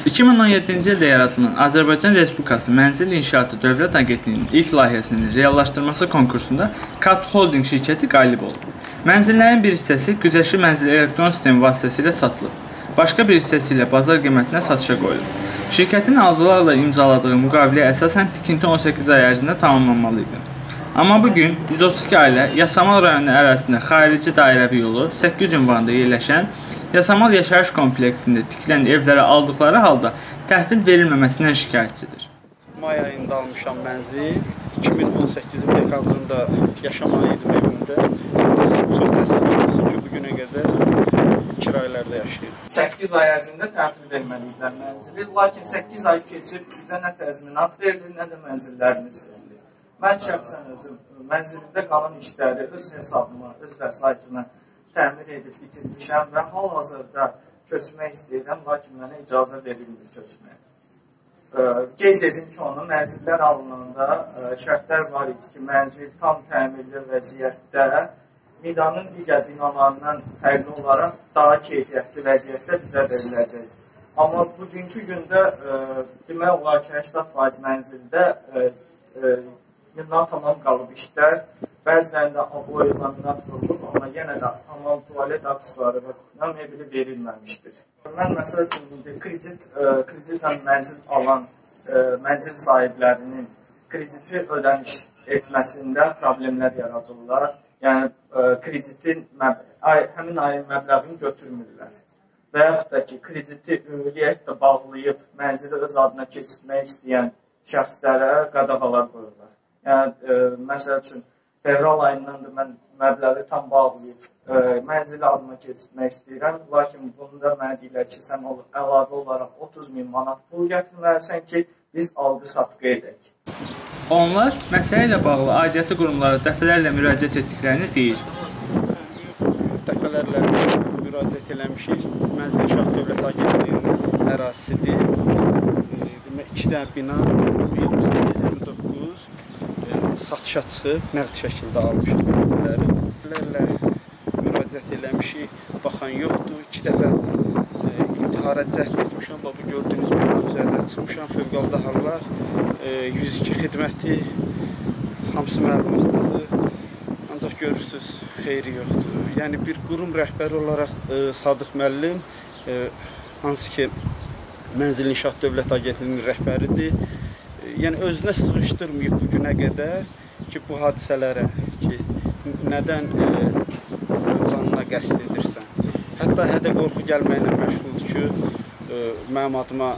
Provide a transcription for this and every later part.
2017-ci ildə yaradılan Azərbaycan Respublikası Mənzil İnşaatı Dövlət Agentliyinin ilk layihəsinin reallaşdırması konkursunda Kat Holding şirkəti qalib olub. Mənzillərin bir hissəsi güzəşli mənzil elektron sistemi vasitəsilə satılıb. Başqa bir hissəsi ilə bazar qiymətinə satışa qoyulub. Şirkətin alıcılarla imzaladığı müqaviləyə əsasən tikinti 18 ay ərzində tamamlanmalı idi. Amma bu gün 132 ailə Yasamal rayonu ərazisində xarici dairəvi yolu 8 ünvanında yerləşən Yasamal yaşayış kompleksində tikilən evlərə aldıqları halda təhvil verilməməsindən şikayətçidir. May ayında almışam mənzil. 2018-in dekabrında yaşamalıydım evimdə. Çox təəssüf olsun ki, bu günə qədər kirayələrdə yaşayıram. 8 ay ərzində təhvil verməliydilər mənzili, lakin 8 ay keçib bizə nə təzminat verilir, nə də mənzillərimiz verilir. Mən şəxsən özüm mənzilimdə qalan işləri öz hesabıma, öz vəsaitimə təmir edib bitirmişəm və hal-hazırda köçmək istəyirəm, lakin mənə icazə verilmir köçməyə. Qeyd edim ki, onun mənzillər alınanda şərtlər var idi ki, mənzil tam təmirli vəziyyətdə Midanın digər binalarından fərqli olaraq daha keyfiyyətli vəziyyətdə bizə veriləcək. Amma bugünkü gündə ə, demək olar ki, 80% mənzildə ə, ə, tamam qalıb işlər. Bəzilərində aboy laminat vurulub, amma yenə də hamam tualet aksesuarı və kuxnya mebeli verilməmişdir. Mən məsəl üçün indi kredit ə, kreditlə mənzil alan ə, mənzil sahiblərinin krediti ödəniş etməsində problemlər yaradırlar. Yəni ə, kreditin məb ay, həmin ayın məbləğini götürmürlər. Və yaxud da ki, krediti ümumiyyətlə bağlayıb mənzili öz adına keçirmək istəyən şəxslərə qadağalar qoyurlar. Yəni ə, məsəl üçün fevral ayından da mən məbləği tam bağlayıb ə, mənzili adıma keçirmək istəyirəm. Lakin bunda mənə deyirlər ki, sən əlavə olaraq 30 min manat pul gətirməlisən ki, biz alqı-satqı edək. Onlar məsələ ilə bağlı aidiyyəti qurumlara dəfələrlə müraciət etdiklərini deyir. Dəfələrlə müraciət eləmişik. Mənzil İnşaat Dövlət Agentliyinin ərazisidir. E, Demək 2 dənə bina 28-29 satışa çıxıb, nəqd şəkildə almışıq mənzilləri. Dəfələrlə müraciət eləmişik, baxan yoxdur. 2 dəfə e, intihara cəhd etmişəm. Bax bu gördüyünüz binanın üzərinə çıxmışam. Fövqəladə hallar e, 102 xidməti hamısı məlumatdadır. Ancaq görürsüz, xeyri yoxdur. Yəni bir qurum rəhbəri olaraq e, Sadıq müəllim e, hansı ki Mənzil İnşaat Dövlət Agentliyinin rəhbəridir. E, yəni özünə sığışdırmayıb bu günə qədər ki, bu hadisələrə ki, nədən e, canına qəsd edirsən. Hətta hədə qorxu gəlməklə məşğuldur ki, e, mənim adıma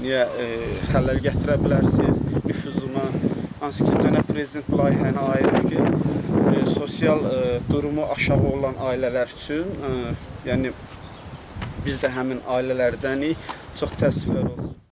niyə e, xələl gətirə bilərsiniz nüfuzuma. Hansı ki, cənab prezident layihəni ayırır ki, e, sosial e, durumu aşağı olan ailələr üçün, e, yəni biz də həmin ailələrdənik. Çox təəssüflər olsun.